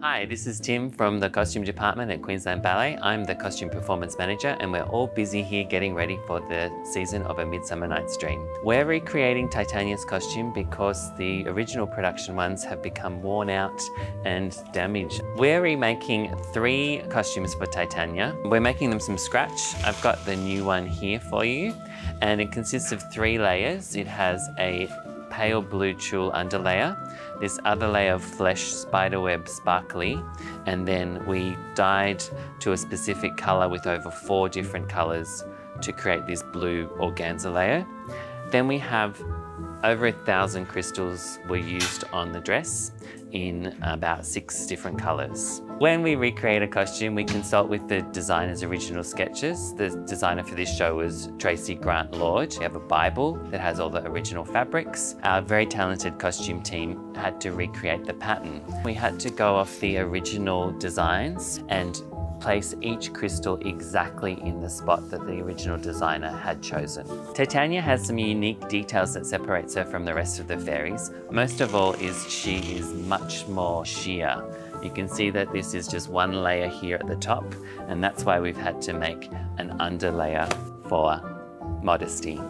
Hi, this is Tim from the costume department at Queensland Ballet. I'm the costume performance manager and we're all busy here getting ready for the season of A Midsummer Night's Dream. We're recreating Titania's costume because the original production ones have become worn out and damaged. We're remaking three costumes for Titania. We're making them from scratch. I've got the new one here for you and it consists of three layers. It has a pale blue tulle underlayer, this other layer of flesh spiderweb sparkly, and then we dyed to a specific color with over four different colors to create this blue organza layer. Then we have over a thousand crystals were used on the dress in about six different colours. When we recreate a costume, we consult with the designer's original sketches. The designer for this show was Tracy Grant Lord. We have a Bible that has all the original fabrics. Our very talented costume team had to recreate the pattern. We had to go off the original designs and place each crystal exactly in the spot that the original designer had chosen. Titania has some unique details that separates her from the rest of the fairies. Most of all is she is much more sheer. You can see that this is just one layer here at the top and that's why we've had to make an underlayer for modesty.